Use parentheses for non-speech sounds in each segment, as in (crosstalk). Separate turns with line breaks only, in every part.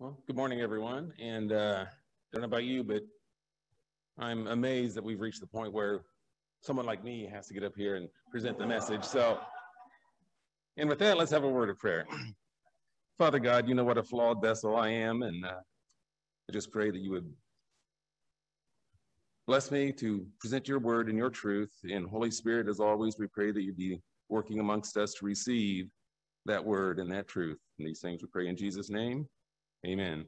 Well, good morning, everyone. And uh, don't know about you, but I'm amazed that we've reached the point where someone like me has to get up here and present the message. So, and with that, let's have a word of prayer. (clears throat) Father God, you know what a flawed vessel I am, and uh, I just pray that you would bless me to present your word and your truth. And Holy Spirit, as always, we pray that you be working amongst us to receive that word and that truth. And these things we pray in Jesus' name. Amen.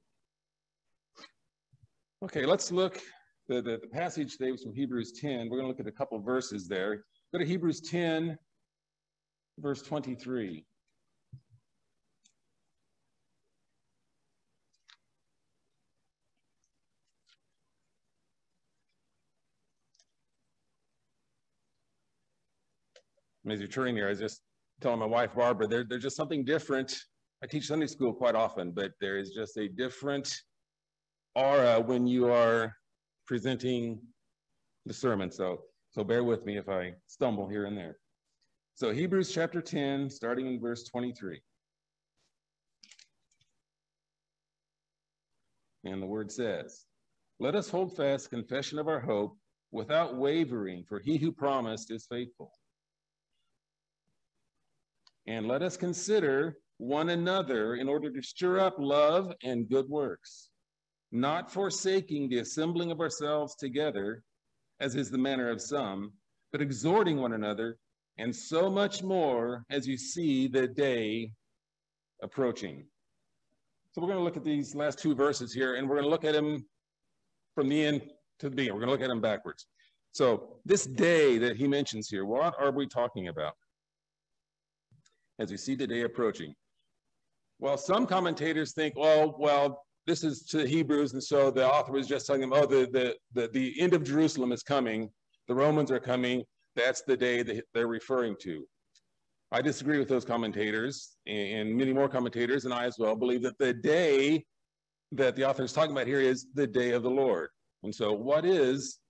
Okay, let's look. The, the, the, passage today was from Hebrews 10. We're going to look at a couple verses there. Go to Hebrews 10, verse 23. As you're turning here, I was just telling my wife, Barbara, there, there's just something different I teach Sunday school quite often, but there is just a different aura when you are presenting the sermon. So, so bear with me if I stumble here and there. So Hebrews chapter 10, starting in verse 23. And the word says, Let us hold fast confession of our hope without wavering, for he who promised is faithful. And let us consider one another in order to stir up love and good works, not forsaking the assembling of ourselves together, as is the manner of some, but exhorting one another, and so much more as you see the day approaching. So we're going to look at these last two verses here, and we're going to look at them from the end to the beginning. We're going to look at them backwards. So this day that he mentions here, what are we talking about? As we see the day approaching, well, some commentators think, well, well, this is to the Hebrews, and so the author was just telling them, oh, the, the, the, the end of Jerusalem is coming. The Romans are coming. That's the day that they're referring to. I disagree with those commentators, and many more commentators, and I as well, believe that the day that the author is talking about here is the day of the Lord. And so, what is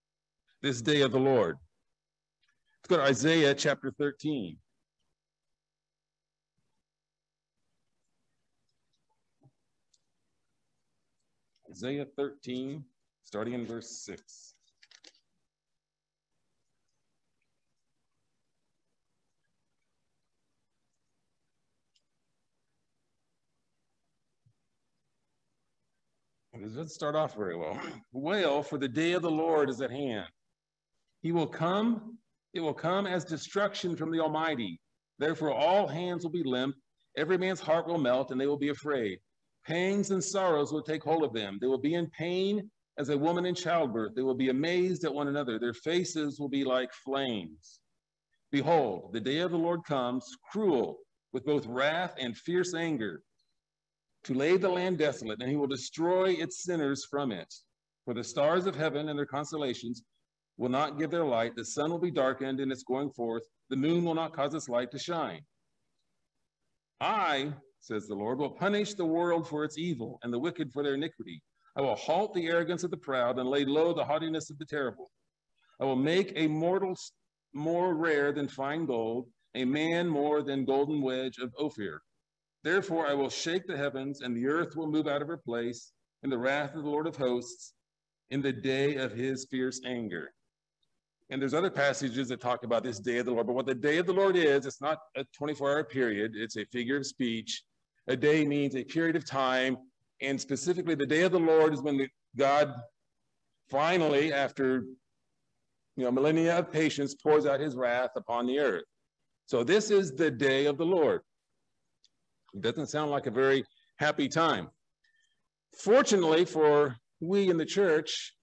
this day of the Lord? Let's go to Isaiah chapter 13. Isaiah 13, starting in verse 6. It doesn't start off very well. (clears throat) Wail, for the day of the Lord is at hand. He will come, it will come as destruction from the Almighty. Therefore, all hands will be limp, every man's heart will melt, and they will be afraid. Pangs and sorrows will take hold of them. They will be in pain as a woman in childbirth. They will be amazed at one another. Their faces will be like flames. Behold, the day of the Lord comes, cruel, with both wrath and fierce anger, to lay the land desolate, and he will destroy its sinners from it. For the stars of heaven and their constellations will not give their light. The sun will be darkened in its going forth. The moon will not cause its light to shine. I says the Lord, will punish the world for its evil and the wicked for their iniquity. I will halt the arrogance of the proud and lay low the haughtiness of the terrible. I will make a mortal more rare than fine gold, a man more than golden wedge of Ophir. Therefore I will shake the heavens, and the earth will move out of her place in the wrath of the Lord of hosts in the day of his fierce anger. And there's other passages that talk about this day of the Lord. But what the day of the Lord is, it's not a 24 hour period, it's a figure of speech. A day means a period of time. And specifically, the day of the Lord is when the, God finally, after you know, millennia of patience, pours out his wrath upon the earth. So this is the day of the Lord. It doesn't sound like a very happy time. Fortunately for we in the church,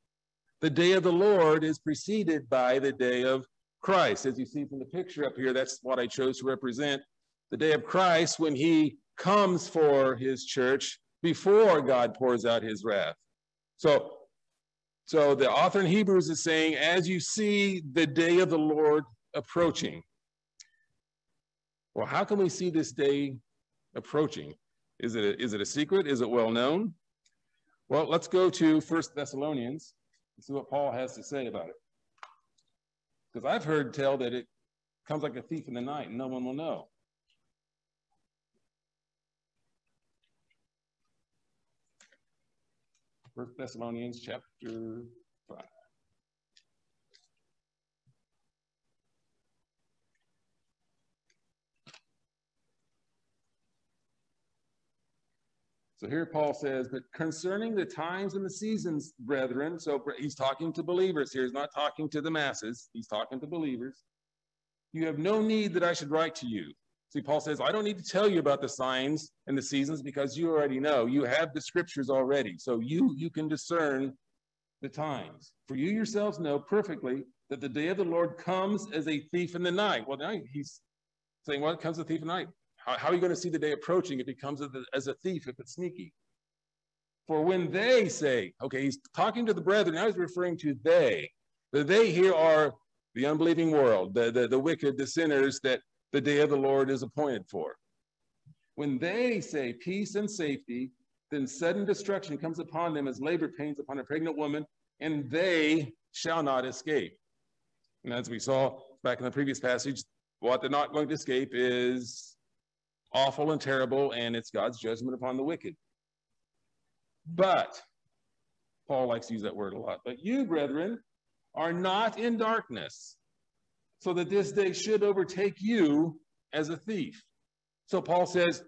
the day of the Lord is preceded by the day of Christ. As you see from the picture up here, that's what I chose to represent the day of Christ when he comes for his church before God pours out his wrath. So, so the author in Hebrews is saying, as you see the day of the Lord approaching, well, how can we see this day approaching? Is it a, is it a secret? Is it well known? Well, let's go to First Thessalonians and see what Paul has to say about it. Because I've heard tell that it comes like a thief in the night and no one will know. First Thessalonians chapter 5. So here Paul says, but concerning the times and the seasons, brethren, so he's talking to believers here. He's not talking to the masses. He's talking to believers. You have no need that I should write to you. See, Paul says, I don't need to tell you about the signs and the seasons because you already know. You have the scriptures already. So you, you can discern the times. For you yourselves know perfectly that the day of the Lord comes as a thief in the night. Well, now he's saying, well, it comes a thief in the night. How, how, are you going to see the day approaching if he comes as a, as a thief, if it's sneaky? For when they say, okay, he's talking to the brethren, now he's referring to they. The they here are the unbelieving world, the, the, the wicked, the sinners that the day of the Lord is appointed for. When they say peace and safety, then sudden destruction comes upon them as labor pains upon a pregnant woman, and they shall not escape. And as we saw back in the previous passage, what they're not going to escape is awful and terrible, and it's God's judgment upon the wicked. But, Paul likes to use that word a lot, but you, brethren, are not in darkness, so that this day should overtake you as a thief. So Paul says,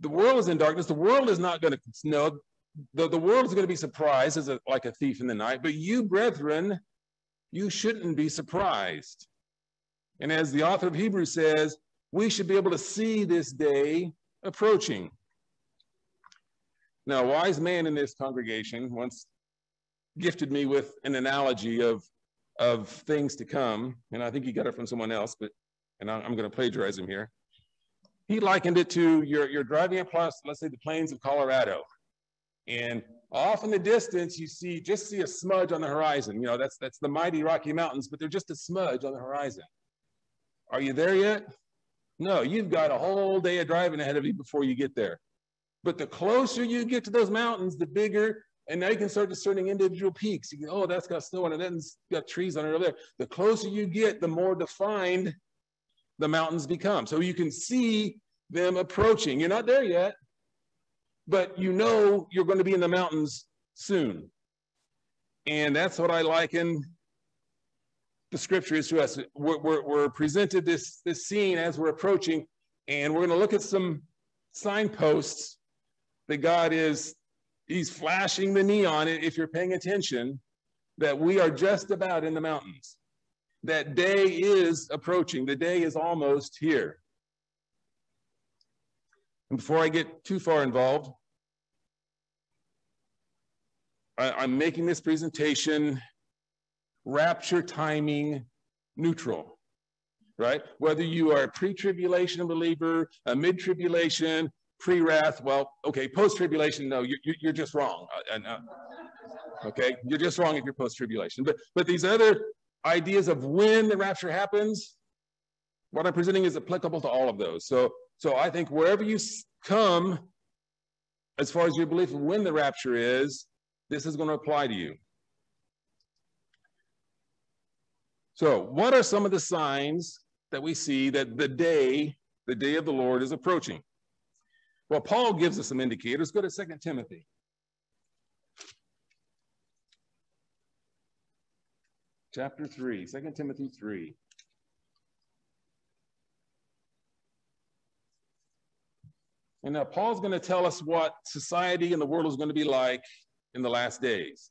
the world is in darkness. The world is not going to know. The, the world is going to be surprised as a, like a thief in the night. But you, brethren, you shouldn't be surprised. And as the author of Hebrews says, we should be able to see this day approaching. Now, a wise man in this congregation once gifted me with an analogy of, of things to come, and I think he got it from someone else, but and I'm going to plagiarize him here. He likened it to you're, you're driving across, let's say, the plains of Colorado, and off in the distance you see just see a smudge on the horizon. You know that's that's the mighty Rocky Mountains, but they're just a smudge on the horizon. Are you there yet? No, you've got a whole day of driving ahead of you before you get there. But the closer you get to those mountains, the bigger, and now you can start discerning individual peaks. You go, oh, that's got snow on it, that's got trees on it over there. The closer you get, the more defined the mountains become. So you can see them approaching. You're not there yet, but you know you're going to be in the mountains soon. And that's what I liken the scripture is to us. We're, we're, we're presented this, this scene as we're approaching, and we're going to look at some signposts that God is, he's flashing the neon, if you're paying attention, that we are just about in the mountains. That day is approaching. The day is almost here. And before I get too far involved, I, am making this presentation rapture timing neutral, right? Whether you are a pre-tribulation believer, a mid-tribulation, pre-wrath, well, okay, post-tribulation, no, you're, you're just wrong. Uh, uh, okay, you're just wrong if you're post-tribulation. But, but these other ideas of when the rapture happens, what I'm presenting is applicable to all of those. So, so I think wherever you come, as far as your belief of when the rapture is, this is going to apply to you. So, what are some of the signs that we see that the day, the day of the Lord is approaching? Well, Paul gives us some indicators. Go to 2 Timothy. Chapter 3, 2 Timothy 3. And now Paul's going to tell us what society and the world is going to be like in the last days.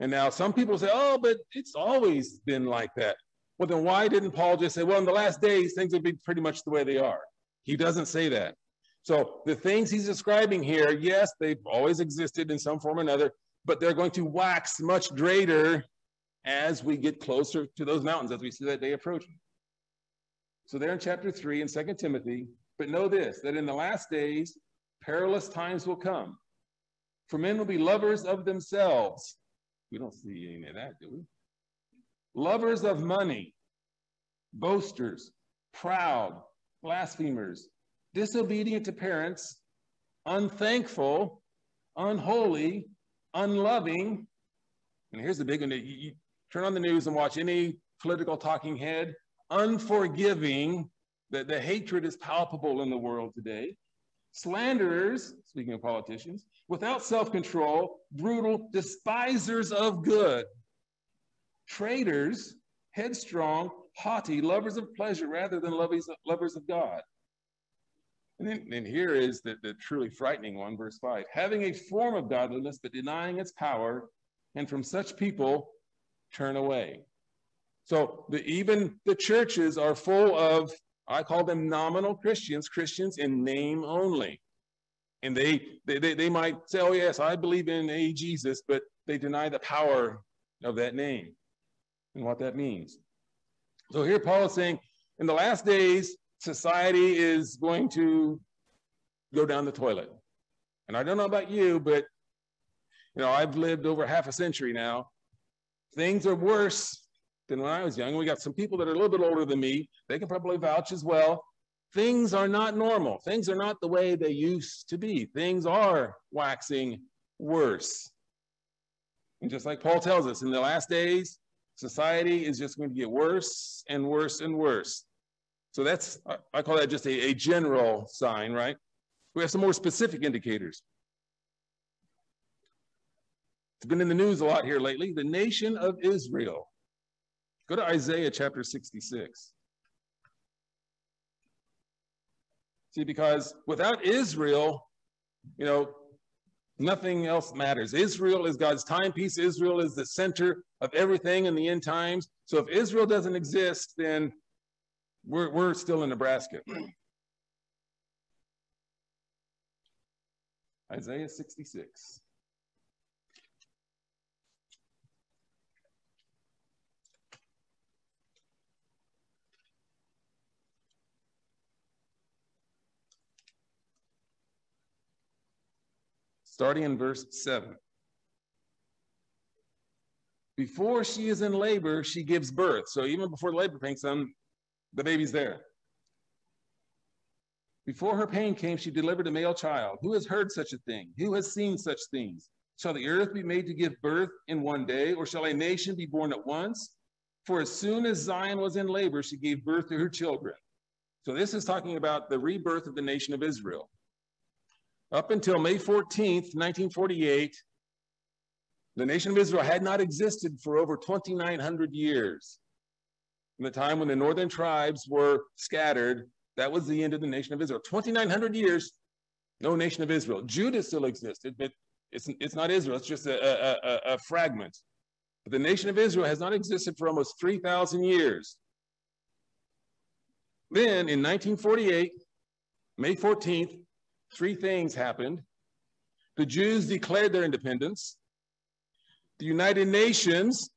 And now some people say, oh, but it's always been like that. Well, then why didn't Paul just say, well, in the last days, things will be pretty much the way they are? He doesn't say that. So the things he's describing here, yes, they've always existed in some form or another, but they're going to wax much greater as we get closer to those mountains, as we see that day approaching. So they're in chapter 3 in 2 Timothy. But know this, that in the last days, perilous times will come. For men will be lovers of themselves we don't see any of that, do we? Lovers of money, boasters, proud, blasphemers, disobedient to parents, unthankful, unholy, unloving. And here's the big one. You, you turn on the news and watch any political talking head, unforgiving. The, the hatred is palpable in the world today. slanderers, speaking of politicians, without self control, brutal, despisers of good, traitors, headstrong, haughty, lovers of pleasure rather than lovers of God. And then and here is the, the truly frightening one, verse 5 having a form of godliness, but denying its power, and from such people turn away. So the, even the churches are full of, I call them nominal Christians, Christians in name only. And they, they, they, they might say, oh, yes, I believe in a Jesus, but they deny the power of that name and what that means. So here Paul is saying, in the last days, society is going to go down the toilet. And I don't know about you, but you know, I've lived over half a century now. Things are worse than when I was young. We got some people that are a little bit older than me. They can probably vouch as well. Things are not normal. Things are not the way they used to be. Things are waxing worse. And just like Paul tells us, in the last days, society is just going to get worse and worse and worse. So that's, I call that just a, a general sign, right? We have some more specific indicators. It's been in the news a lot here lately. The nation of Israel. Go to Isaiah chapter 66. See, because without Israel, you know, nothing else matters. Israel is God's timepiece. Israel is the center of everything in the end times. So if Israel doesn't exist, then we're, we're still in Nebraska. Isaiah 66. Starting in verse 7. Before she is in labor, she gives birth. So even before the labor pain comes, the baby's there. Before her pain came, she delivered a male child. Who has heard such a thing? Who has seen such things? Shall the earth be made to give birth in one day, or shall a nation be born at once? For as soon as Zion was in labor, she gave birth to her children. So this is talking about the rebirth of the nation of Israel. Up until May 14th, 1948, the nation of Israel had not existed for over 2,900 years in the time when the northern tribes were scattered, that was the end of the nation of Israel. 2,900 years, no nation of Israel. Judah still existed, but it's, it's not Israel, it's just a, a, a, a fragment. But the nation of Israel has not existed for almost 3,000 years. Then in 1948, May 14th, three things happened. The Jews declared their independence. The United Nations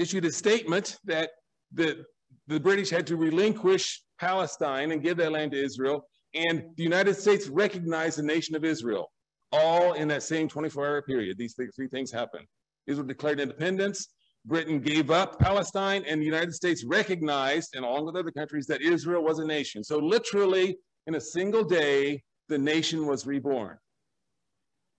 issued a statement that the, the British had to relinquish Palestine and give that land to Israel. And the United States recognized the nation of Israel, all in that same 24 hour period. These three things happened. Israel declared independence. Britain gave up Palestine, and the United States recognized, and along with other countries, that Israel was a nation. So, literally, in a single day, the nation was reborn.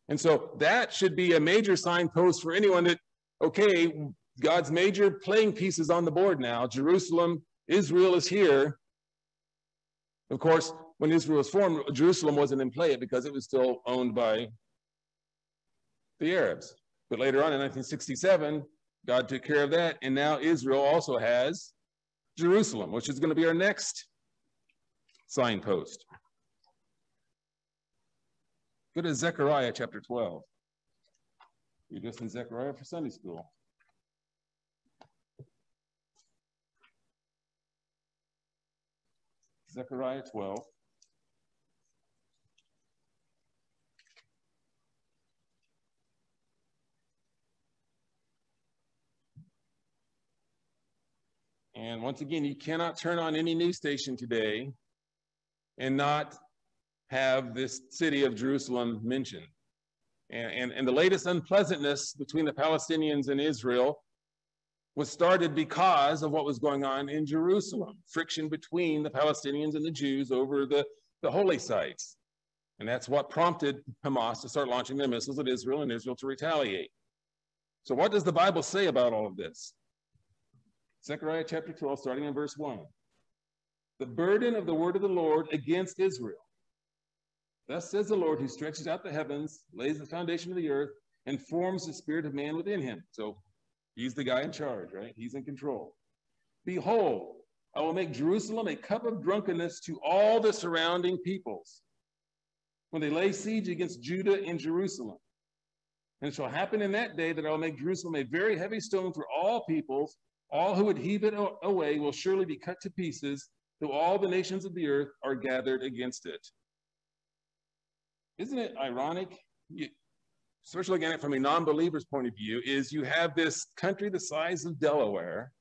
And so, that should be a major signpost for anyone that, okay, God's major playing pieces on the board now. Jerusalem, Israel is here. Of course, when Israel was formed, Jerusalem wasn't in play because it was still owned by the Arabs. But later on in 1967, God took care of that. And now Israel also has Jerusalem, which is going to be our next signpost. Go to Zechariah chapter 12. You're just in Zechariah for Sunday school. Zechariah 12. And once again, you cannot turn on any news station today and not have this city of Jerusalem mentioned. And, and, and the latest unpleasantness between the Palestinians and Israel was started because of what was going on in Jerusalem, friction between the Palestinians and the Jews over the, the holy sites. And that's what prompted Hamas to start launching their missiles at Israel and Israel to retaliate. So, what does the Bible say about all of this? Zechariah chapter 12, starting in verse 1. the burden of the word of the Lord against Israel. Thus says the Lord, who stretches out the heavens, lays the foundation of the earth, and forms the spirit of man within him. So he's the guy in charge, right? He's in control. Behold, I will make Jerusalem a cup of drunkenness to all the surrounding peoples when they lay siege against Judah and Jerusalem. And it shall happen in that day that I will make Jerusalem a very heavy stone for all peoples. All who would heave it away will surely be cut to pieces, though all the nations of the earth are gathered against it. Isn't it ironic? Especially looking at it from a non-believer's point of view, is you have this country the size of Delaware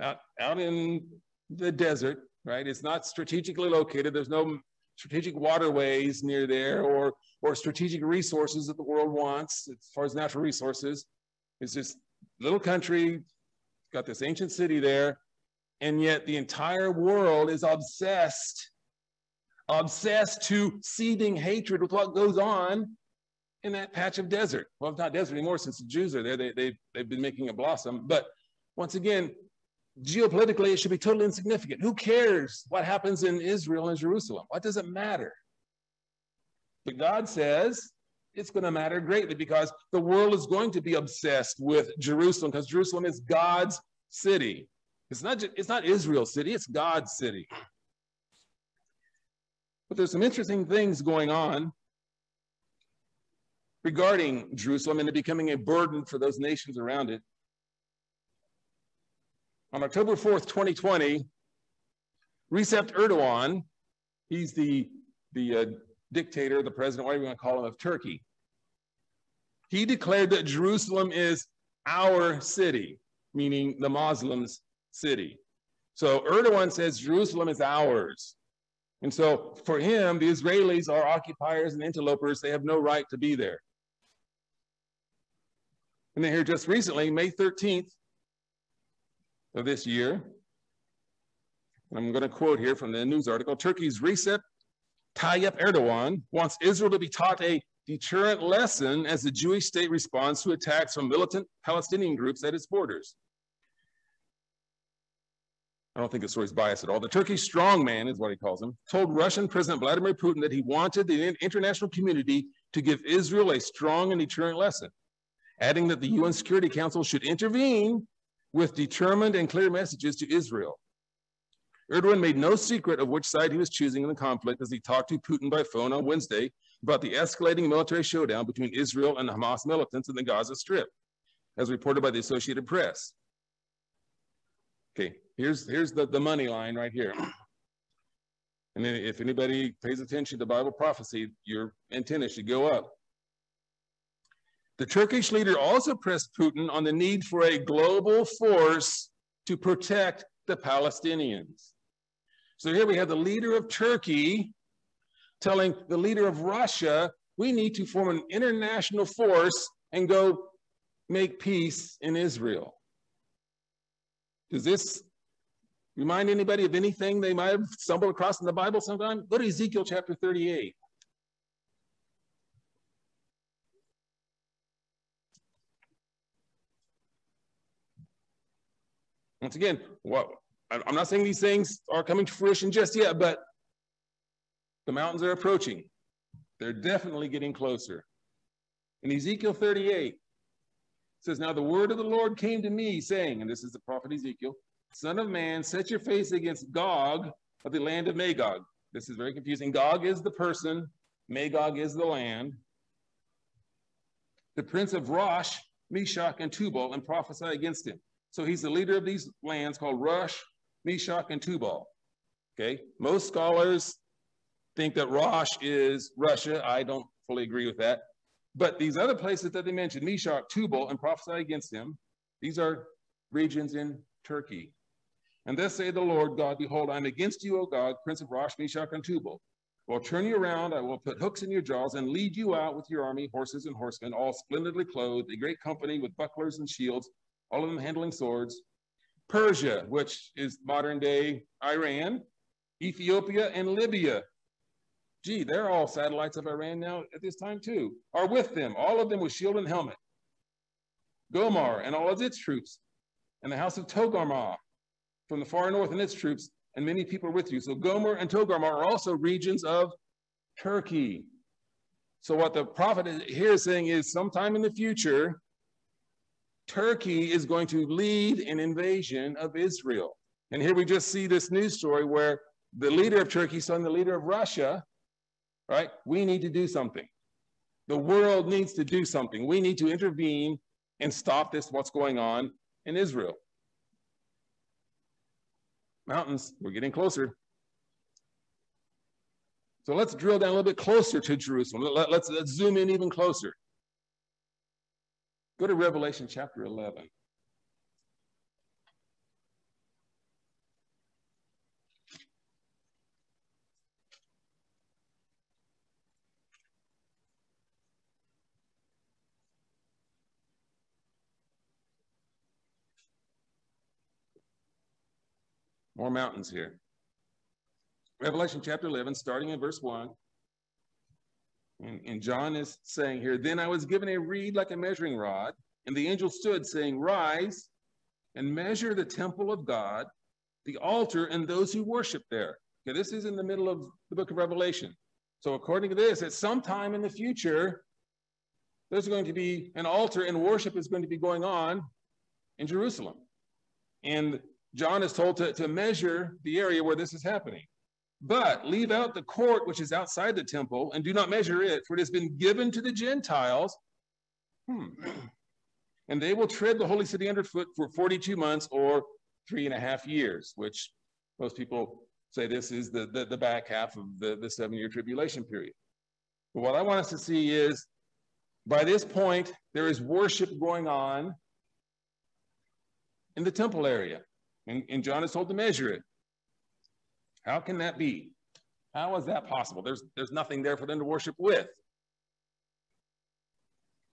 out, out in the desert, right? It's not strategically located. There's no strategic waterways near there or, or strategic resources that the world wants as far as natural resources. It's just little country, got this ancient city there, and yet the entire world is obsessed, obsessed to seething hatred with what goes on in that patch of desert. Well, it's not desert anymore since the Jews are there. They, they, they've been making it blossom. But once again, geopolitically, it should be totally insignificant. Who cares what happens in Israel and Jerusalem? What does it matter? But God says it's going to matter greatly because the world is going to be obsessed with Jerusalem because Jerusalem is God's city. It's not, just, it's not Israel's city, it's God's city. But there's some interesting things going on regarding Jerusalem and it becoming a burden for those nations around it. On October 4th, 2020, Recep Erdogan, he's the, the uh, dictator, the president, whatever you want to call him, of Turkey. He declared that Jerusalem is our city, meaning the Muslims' city. So Erdogan says Jerusalem is ours. And so for him, the Israelis are occupiers and interlopers. They have no right to be there. And then here just recently, May 13th, of this year. And I'm going to quote here from the news article Turkey's Recep Tayyip Erdogan wants Israel to be taught a deterrent lesson as the Jewish state responds to attacks from militant Palestinian groups at its borders. I don't think the story's biased at all. The Turkish strongman, is what he calls him, told Russian President Vladimir Putin that he wanted the international community to give Israel a strong and deterrent lesson, adding that the UN Security Council should intervene with determined and clear messages to Israel. Erdogan made no secret of which side he was choosing in the conflict as he talked to Putin by phone on Wednesday about the escalating military showdown between Israel and the Hamas militants in the Gaza Strip, as reported by the Associated Press. Okay, here's, here's the, the money line right here. And if anybody pays attention to Bible prophecy, your antenna should go up. The Turkish leader also pressed Putin on the need for a global force to protect the Palestinians. So here we have the leader of Turkey telling the leader of Russia, we need to form an international force and go make peace in Israel. Does this remind anybody of anything they might have stumbled across in the Bible sometime? Go to Ezekiel chapter 38. Once again, what, I'm not saying these things are coming to fruition just yet, but the mountains are approaching. They're definitely getting closer. In Ezekiel 38, says, Now the word of the Lord came to me, saying, and this is the prophet Ezekiel, Son of man, set your face against Gog of the land of Magog. This is very confusing. Gog is the person, Magog is the land. The prince of Rosh, Meshech, and Tubal, and prophesy against him. So he's the leader of these lands called Rosh, Meshech, and Tubal. Okay, most scholars think that Rosh is Russia. I don't fully agree with that. But these other places that they mentioned, Meshech, Tubal, and prophesy against him, these are regions in Turkey. And thus say the Lord God, behold, I'm against you, O Gog, prince of Rosh, Meshech, and Tubal. I will turn you around, I will put hooks in your jaws, and lead you out with your army, horses and horsemen, all splendidly clothed, a great company with bucklers and shields, all of them handling swords. Persia, which is modern day Iran, Ethiopia, and Libya. Gee, they're all satellites of Iran now at this time too, are with them, all of them with shield and helmet. Gomer and all of its troops, and the house of Togarmah from the far north and its troops, and many people with you. So Gomer and Togarmah are also regions of Turkey. So what the prophet here is saying is sometime in the future, Turkey is going to lead an invasion of Israel. And here we just see this news story where the leader of Turkey telling the leader of Russia, right? We need to do something. The world needs to do something. We need to intervene and stop this, what's going on in Israel. Mountains, we're getting closer. So let's drill down a little bit closer to Jerusalem. Let, us let's zoom in even closer. Go to Revelation chapter 11. More mountains here. Revelation chapter 11, starting in verse 1. And, and, John is saying here, Then I was given a reed like a measuring rod, and the angel stood, saying, Rise and measure the temple of God, the altar, and those who worship there. Okay, this is in the middle of the book of Revelation. So, according to this, at some time in the future, there's going to be an altar and worship is going to be going on in Jerusalem. And John is told to, to measure the area where this is happening. But leave out the court which is outside the temple and do not measure it, for it has been given to the Gentiles. Hmm. (clears throat) And they will tread the holy city underfoot for 42 months or three and a half years, which most people say this is the, the, the back half of the, the seven year tribulation period. But what I want us to see is by this point, there is worship going on in the temple area. And, and John is told to measure it. How can that be? How is that possible? There's, there's nothing there for them to worship with.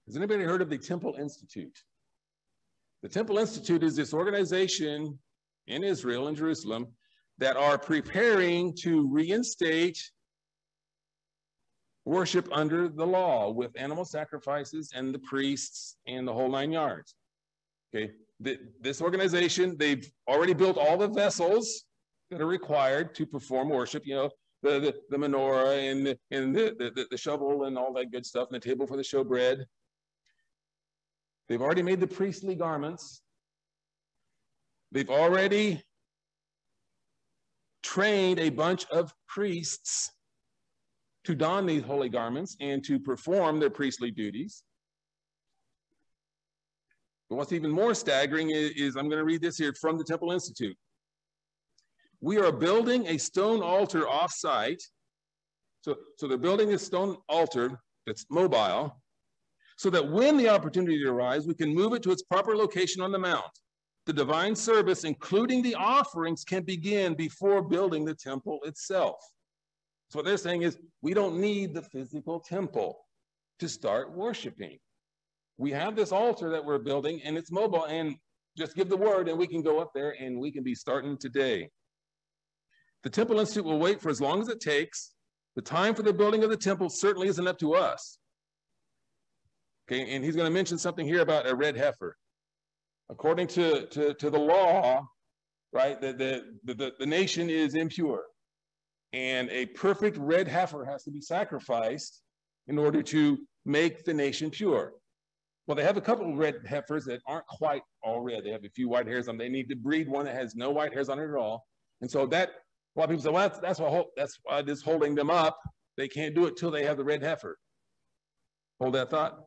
Has anybody heard of the Temple Institute? The Temple Institute is this organization in Israel, in Jerusalem, that are preparing to reinstate worship under the law with animal sacrifices and the priests and the whole nine yards. Okay, this organization, they've already built all the vessels that are required to perform worship, you know, the, the, the menorah and, the, and the, the, the shovel and all that good stuff, and the table for the showbread. They've already made the priestly garments. They've already trained a bunch of priests to don these holy garments and to perform their priestly duties. But what's even more staggering is, is I'm going to read this here from the Temple Institute. We are building a stone altar off-site. So, so they're building a stone altar that's mobile so that when the opportunity arises, we can move it to its proper location on the mount. The divine service, including the offerings, can begin before building the temple itself. So what they're saying is we don't need the physical temple to start worshiping. We have this altar that we're building and it's mobile and just give the word and we can go up there and we can be starting today. The Temple Institute will wait for as long as it takes. The time for the building of the temple certainly isn't up to us. Okay, and he's going to mention something here about a red heifer. According to, to, to the law, right, the, the, the, the nation is impure. And a perfect red heifer has to be sacrificed in order to make the nation pure. Well, they have a couple of red heifers that aren't quite all red. They have a few white hairs on them. They need to breed one that has no white hairs on it at all. And so that, a lot of people say, well, that's, that's, what, that's why it is holding them up. They can't do it till they have the red heifer. Hold that thought.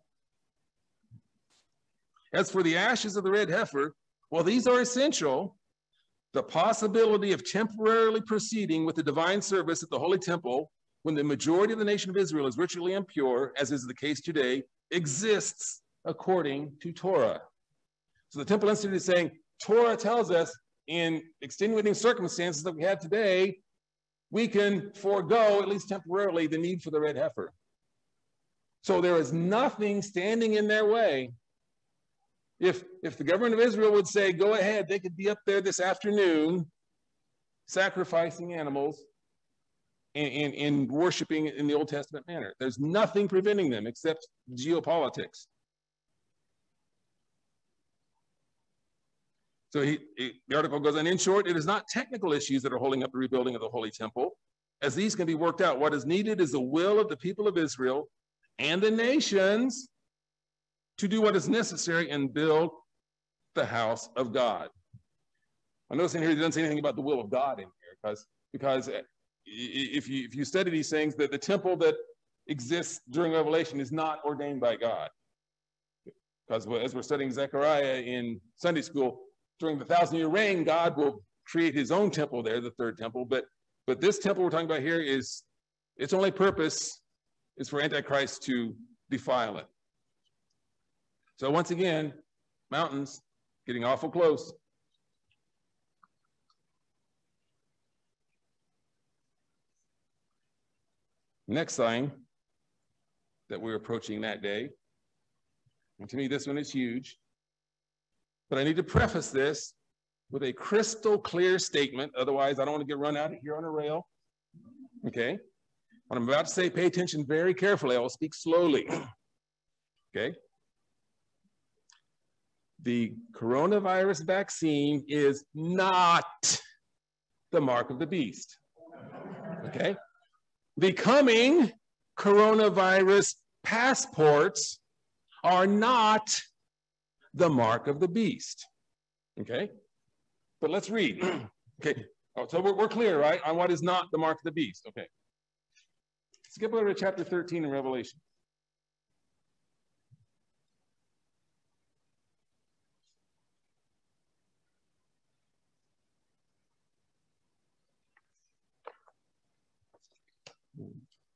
As for the ashes of the red heifer, well, these are essential. The possibility of temporarily proceeding with the divine service at the Holy Temple when the majority of the nation of Israel is ritually impure, as is the case today, exists according to Torah. So the Temple Institute is saying Torah tells us in extenuating circumstances that we have today, we can forego, at least temporarily, the need for the red heifer. So there is nothing standing in their way. If, if the government of Israel would say, go ahead, they could be up there this afternoon sacrificing animals and, and, and worshiping in the Old Testament manner. There's nothing preventing them except geopolitics. So he, he, the article goes, and in short, it is not technical issues that are holding up the rebuilding of the Holy Temple. As these can be worked out, what is needed is the will of the people of Israel and the nations to do what is necessary and build the house of God. I notice in here he doesn't say anything about the will of God in here because eh, because if you if you study these things, that the temple that exists during Revelation is not ordained by God. Because as we're studying Zechariah in Sunday school, during the thousand year reign, God will create his own temple there, the third temple. But but this temple we're talking about here is its only purpose is for Antichrist to defile it. So once again, mountains getting awful close. Next sign that we're approaching that day. And to me, this one is huge. But I need to preface this with a crystal clear statement. Otherwise, I don't want to get run out of here on a rail. Okay? What I'm about to say, pay attention very carefully. I will speak slowly. (clears throat) okay? The coronavirus vaccine is not the mark of the beast. Okay? The coming coronavirus passports are not the mark of the beast. Okay? But let's read. (clears throat) okay. Oh, so we're, we're clear, right, on what is not the mark of the beast. Okay. Skip over to chapter 13 in Revelation.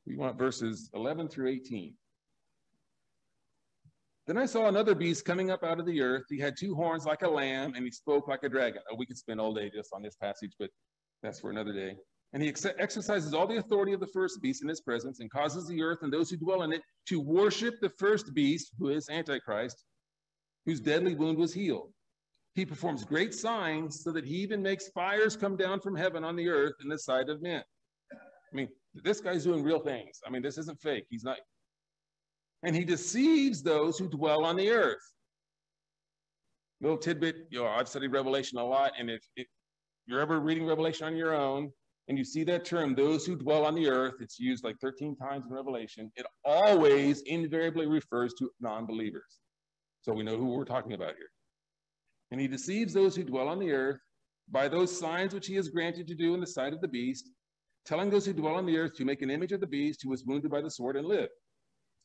We want verses 11 through 18. Then I saw another beast coming up out of the earth. He had two horns like a lamb, and he spoke like a dragon. Oh, we could spend all day just on this passage, but that's for another day. And he ex exercises all the authority of the first beast in his presence and causes the earth and those who dwell in it to worship the first beast, who is Antichrist, whose deadly wound was healed. He performs great signs so that he even makes fires come down from heaven on the earth in the sight of men. I mean, this guy's doing real things. I mean, this isn't fake. He's not, and he deceives those who dwell on the earth. Little tidbit, you know, I've studied Revelation a lot, and if, if you're ever reading Revelation on your own and you see that term, those who dwell on the earth, it's used like 13 times in Revelation, it always invariably refers to non believers. So we know who we're talking about here. And he deceives those who dwell on the earth by those signs which he has granted to do in the sight of the beast, telling those who dwell on the earth to make an image of the beast who was wounded by the sword and live.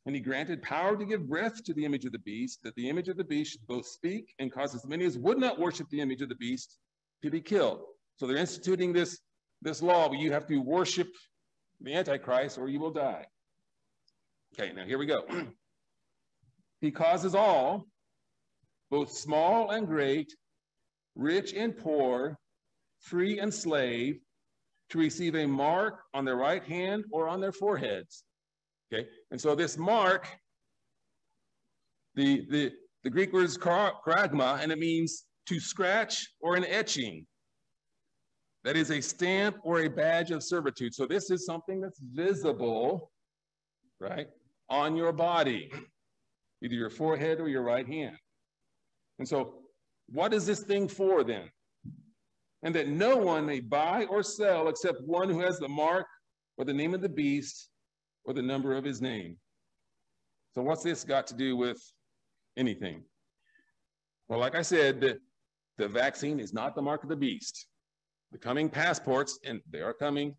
And he granted power to give breath to the image of the beast, that the image of the beast should both speak and cause as many as would not worship the image of the beast to be killed. So they're instituting this, this law where you have to worship the Antichrist or you will die. Okay, now here we go. (clears throat) he causes all, both small and great, rich and poor, free and slave, to receive a mark on their right hand or on their foreheads Okay, and so this mark, the, the, the Greek word is charagma, and it means to scratch or an etching. That is a stamp or a badge of servitude. So this is something that's visible, right, on your body, either your forehead or your right hand. And so what is this thing for then? And that no one may buy or sell except one who has the mark or the name of the beast or the number of his name. So what's this got to do with anything? Well, like I said, the, the vaccine is not the mark of the beast. The coming passports, and they are coming,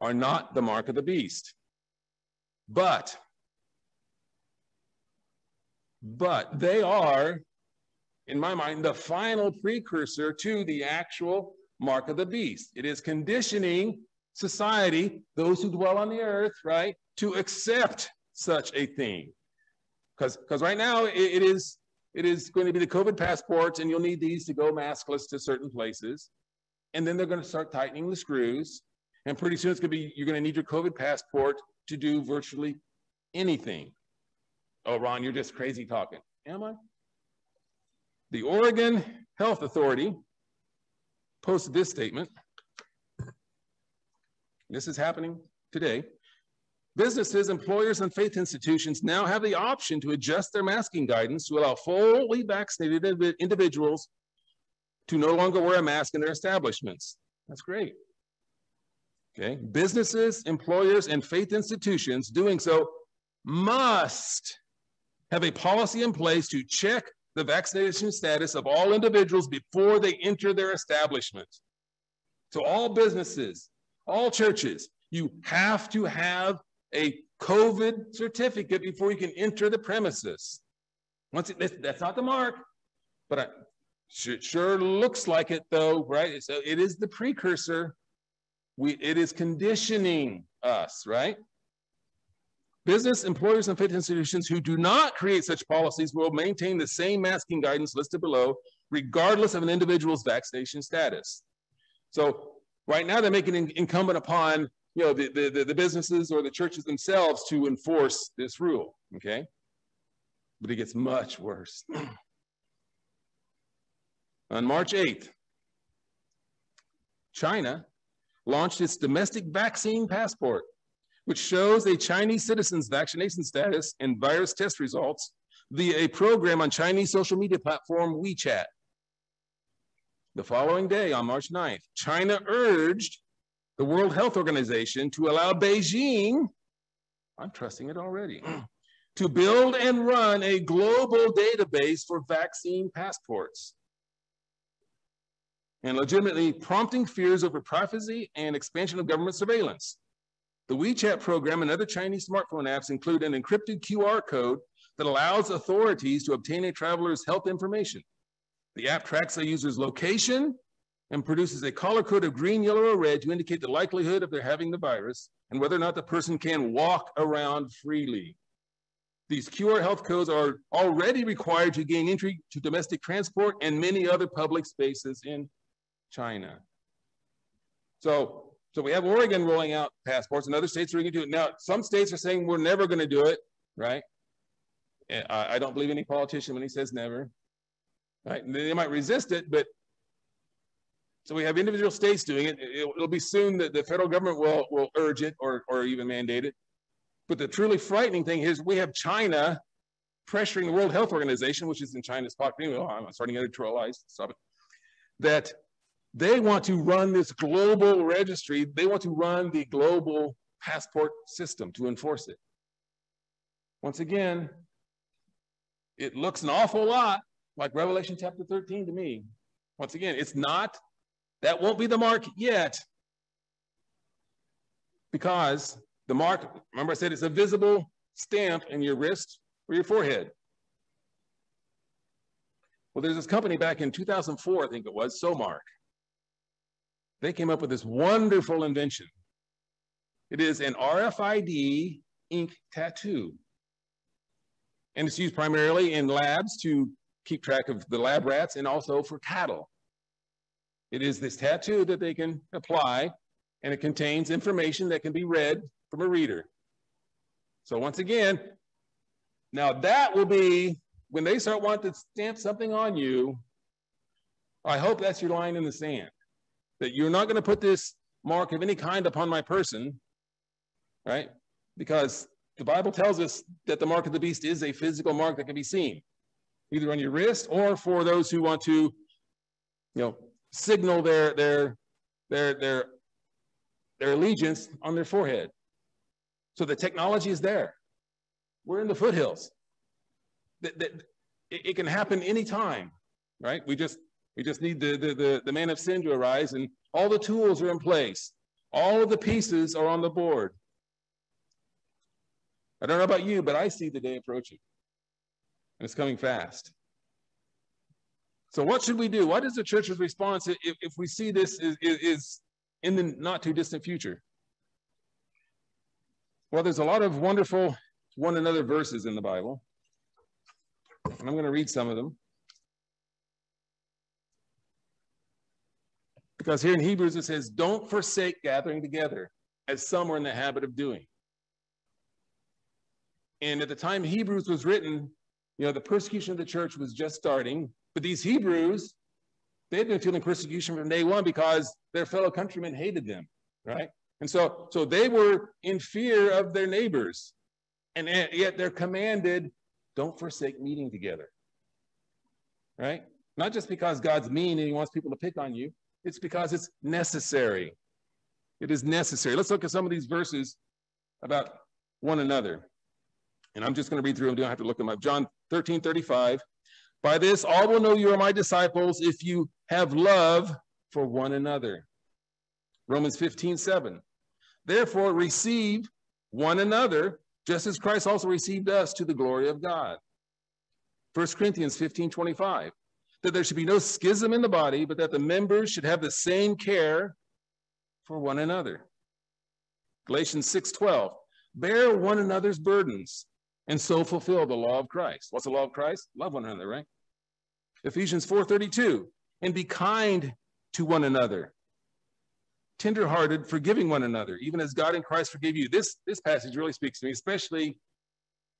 are not the mark of the beast. But, but they are, in my mind, the final precursor to the actual mark of the beast. It is conditioning society, those who dwell on the earth, right, to accept such a thing. Because right now it, it is it is going to be the COVID passports, and you'll need these to go maskless to certain places. And then they're going to start tightening the screws. And pretty soon it's going to be you're going to need your COVID passport to do virtually anything. Oh, Ron, you're just crazy talking. Am I? The Oregon Health Authority posted this statement. This is happening today. Businesses, employers, and faith institutions now have the option to adjust their masking guidance to allow fully vaccinated individuals to no longer wear a mask in their establishments. That's great. Okay, businesses, employers, and faith institutions doing so must have a policy in place to check the vaccination status of all individuals before they enter their establishment. So all businesses, all churches, you have to have a COVID certificate before you can enter the premises. Once it, that's not the mark, but I, sure, looks like it though, right? So it is the precursor we, it is conditioning us, right? Business employers and faith institutions who do not create such policies will maintain the same masking guidance listed below, regardless of an individual's vaccination status. So right now they're making it incumbent upon you know, the, the, the businesses or the churches themselves to enforce this rule, okay? But it gets much worse. (clears throat) On March 8th, China launched its domestic vaccine passport, which shows a Chinese citizen's vaccination status and virus test results via a program on Chinese social media platform WeChat. The following day, on March 9th, China urged the World Health Organization to allow Beijing, I'm trusting it already, (clears throat) to build and run a global database for vaccine passports and legitimately prompting fears over privacy and expansion of government surveillance. The WeChat program and other Chinese smartphone apps include an encrypted QR code that allows authorities to obtain a traveler's health information. The app tracks a user's location and produces a color code of green, yellow, or red to indicate the likelihood of their having the virus and whether or not the person can walk around freely. These QR health codes are already required to gain entry to domestic transport and many other public spaces in China. So, so we have Oregon rolling out passports and other states are going to do it. Now, some states are saying we're never going to do it, right? Eh, I, I don't believe any politician when he says never, right? They might resist it, but so we have individual states doing it. It'll, be soon that the federal government will, will urge it or, or even mandate it. But the truly frightening thing is we have China pressuring the World Health Organization, which is in China's pocket. Anyway, oh, I'm starting to editorialize, stop it. That they want to run this global registry. They want to run the global passport system to enforce it. Once again, it looks an awful lot like Revelation chapter 13 to me. Once again, it's not, that won't be the mark yet. Because the mark, remember I said it's a visible stamp in your wrist or your forehead. Well, there's this company back in 2004, I think it was, Somark they came up with this wonderful invention. It is an RFID ink tattoo. And it's used primarily in labs to keep track of the lab rats and also for cattle. It is this tattoo that they can apply and it contains information that can be read from a reader. So once again, now that will be, when they start wanting to stamp something on you, I hope that's your line in the sand that you're not going to put this mark of any kind upon my person, right? Because the Bible tells us that the mark of the beast is a physical mark that can be seen, either on your wrist or for those who want to, you know, signal their their their their their allegiance on their forehead. So the technology is there. We're in the foothills. That, that, it, can happen anytime, right? We just we just need the, the, the, the man of sin to arise, and all the tools are in place. All of the pieces are on the board. I don't know about you, but I see the day approaching. And it's coming fast. So what should we do? What is the church's response if, if we see this is, is in the not too distant future? Well, there's a lot of wonderful one another verses in the Bible. And I'm going to read some of them. Because here in Hebrews it says, don't forsake gathering together, as some are in the habit of doing. And at the time Hebrews was written, you know, the persecution of the church was just starting. But these Hebrews, they had been feeling persecution from day one because their fellow countrymen hated them, right? And so, so they were in fear of their neighbors. And yet they're commanded, don't forsake meeting together, right? Not just because God's mean and he wants people to pick on you, it's because it's necessary. It is necessary. Let's look at some of these verses about one another. And I'm just going to read through them. You don't have to look them up. John 13, 35. By this, all will know you are my disciples if you have love for one another. Romans 15, 7. Therefore, receive one another, just as Christ also received us to the glory of God. 1 Corinthians 15, 25. That there should be no schism in the body, but that the members should have the same care for one another. Galatians 6, 12. Bear one another's burdens and so fulfill the law of Christ. What's the law of Christ? Love one another, right? Ephesians 4:32, and be kind to one another, tenderhearted, forgiving one another, even as God in Christ forgave you. This this passage really speaks to me, especially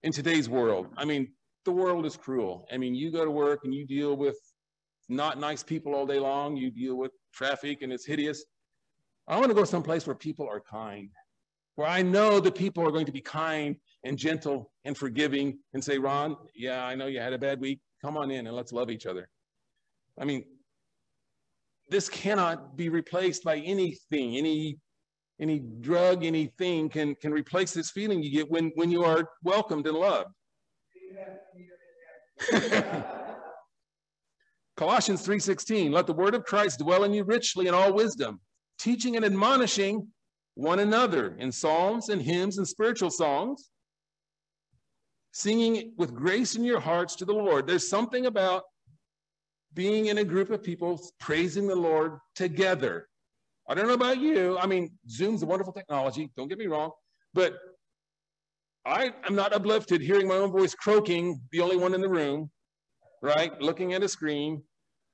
in today's world. I mean, the world is cruel. I mean, you go to work and you deal with not nice people all day long. You deal with traffic and it's hideous. I want to go someplace where people are kind, where I know that people are going to be kind and gentle and forgiving and say, Ron, yeah, I know you had a bad week. Come on in and let's love each other. I mean, this cannot be replaced by anything, any any drug, anything can can replace this feeling you get when when you are welcomed and loved. (laughs) Colossians 3:16, let the word of Christ dwell in you richly in all wisdom, teaching and admonishing one another in psalms and hymns and spiritual songs, singing with grace in your hearts to the Lord. There's something about being in a group of people praising the Lord together. I don't know about you. I mean, Zoom's a wonderful technology, don't get me wrong, but I am not uplifted hearing my own voice croaking, the only one in the room, right? Looking at a screen.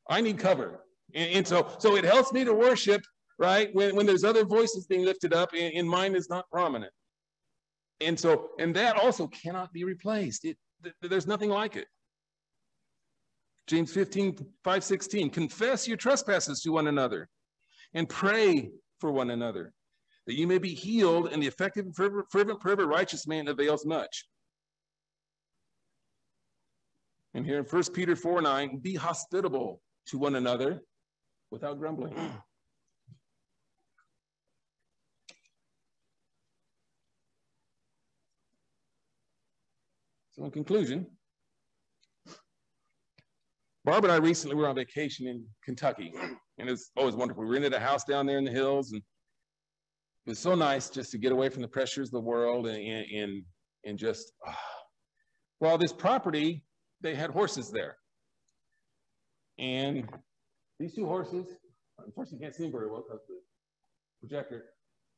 I need cover. And, and so, so it helps me to worship, right? When, when there's other voices being lifted up and, and mine is not prominent. And so, and that also cannot be replaced. It, th there's nothing like it. James 15, 5, 16, confess your trespasses to one another and pray for one another that you may be healed and the effective and fervent, fervent prayer of a righteous man avails much. And here in 1 Peter 4, 9, be hospitable to one another without grumbling. So in conclusion, Barb and I recently were on vacation in Kentucky, and it was always wonderful. We rented a house down there in the hills, and it was so nice just to get away from the pressures of the world and and and just. Oh. Well, this property, they had horses there, and these two horses. Unfortunately, you can't see them very well because the projector.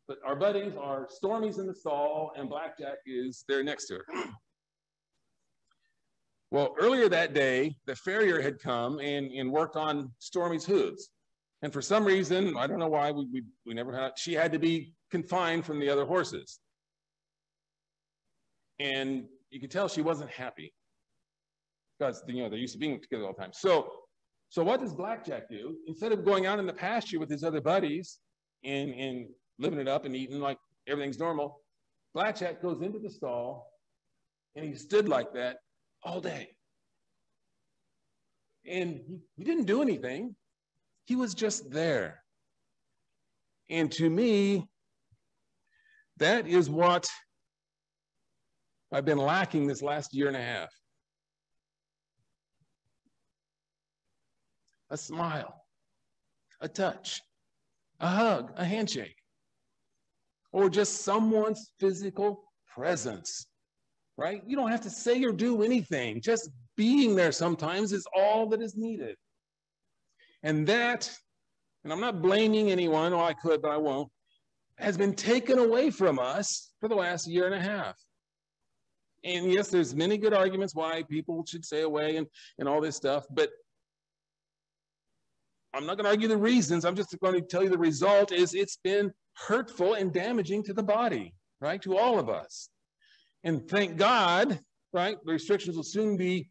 But our buddies are Stormy's in the stall, and Blackjack is there next to her. Well, earlier that day, the farrier had come and, and worked on Stormy's hooves. And for some reason, I don't know why, we, we, we never had, she had to be confined from the other horses. And you could tell she wasn't happy because, you know, they're used to being together all the time. So, so what does Blackjack do? Instead of going out in the pasture with his other buddies and, and living it up and eating like everything's normal, Blackjack goes into the stall and he stood like that all day. And he, didn't do anything, he was just there. And to me, that is what I've been lacking this last year and a half. A smile, a touch, a hug, a handshake, or just someone's physical presence right? You don't have to say or do anything. Just being there sometimes is all that is needed. And that, and I'm not blaming anyone, or I could, but I won't, has been taken away from us for the last year and a half. And yes, there's many good arguments why people should stay away and, and all this stuff, but I'm not going to argue the reasons. I'm just going to tell you the result is it's been hurtful and damaging to the body, right? To all of us. And thank God, right? The restrictions will soon be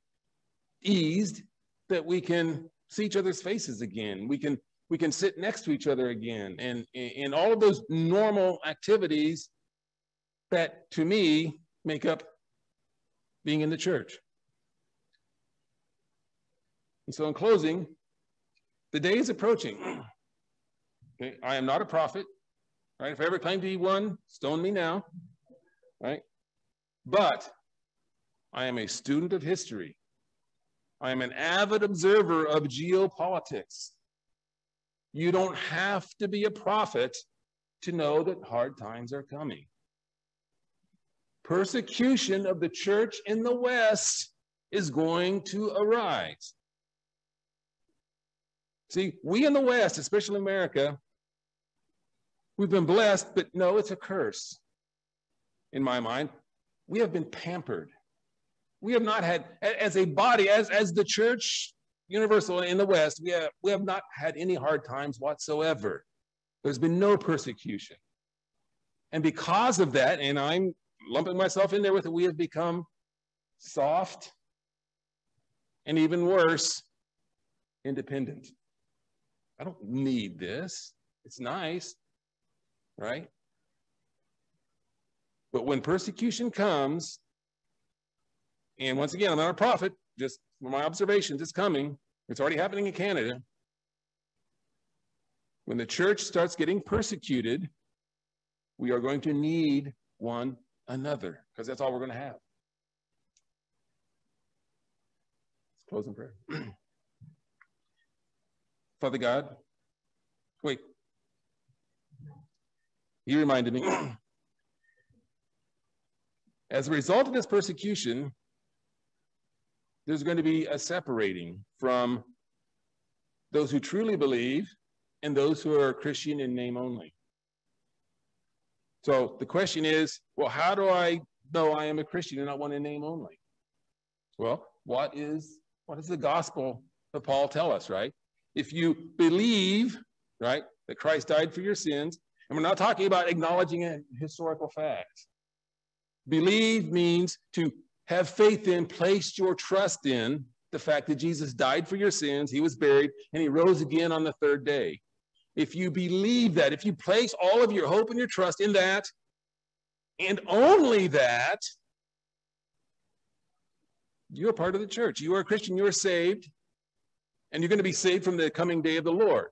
eased that we can see each other's faces again. We can we can sit next to each other again and and all of those normal activities that to me make up being in the church. And so in closing, the day is approaching. Okay, I am not a prophet, right? If I ever claim to be one, stone me now, right? But I am a student of history. I am an avid observer of geopolitics. You don't have to be a prophet to know that hard times are coming. Persecution of the church in the West is going to arise. See, we in the West, especially America, we've been blessed, but no, it's a curse in my mind. We have been pampered. We have not had, as a body, as, as the church universal in the West, we have, we have not had any hard times whatsoever. There's been no persecution. And because of that, and I'm lumping myself in there with it, we have become soft and even worse, independent. I don't need this. It's nice, right? But when persecution comes, and once again, I'm not a prophet, just from my observations, it's coming. It's already happening in Canada. When the church starts getting persecuted, we are going to need one another because that's all we're going to have. Let's close in prayer. (clears throat) Father God, wait. He reminded me. (clears throat) As a result of this persecution, there's going to be a separating from those who truly believe and those who are Christian in name only. So the question is, well, how do I know I am a Christian and not one in name only? Well, what is what does the gospel of Paul tell us, right? If you believe, right, that Christ died for your sins, and we're not talking about acknowledging a historical fact. Believe means to have faith in, place your trust in the fact that Jesus died for your sins, he was buried, and he rose again on the third day. If you believe that, if you place all of your hope and your trust in that, and only that, you're part of the church. You are a Christian, you are saved, and you're going to be saved from the coming day of the Lord.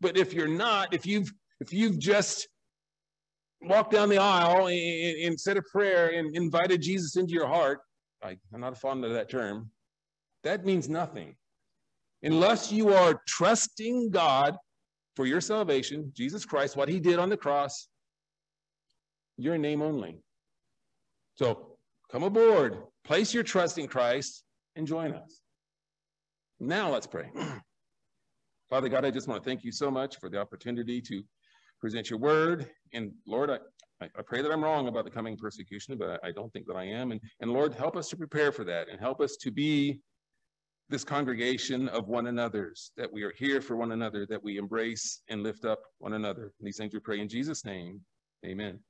But if you're not, if you've if you've just walked down the aisle and, and said a prayer and invited Jesus into your heart, I, I'm not fond of that term, that means nothing. Unless you are trusting God for your salvation, Jesus Christ, what he did on the cross, your name only. So come aboard, place your trust in Christ, and join us. Now let's pray. (clears throat) Father God, I just want to thank you so much for the opportunity to present your word. And Lord, I, I pray that I'm wrong about the coming persecution, but I don't think that I am. And, and Lord, help us to prepare for that and help us to be this congregation of one another's, that we are here for one another, that we embrace and lift up one another. And these things we pray in Jesus' name. Amen.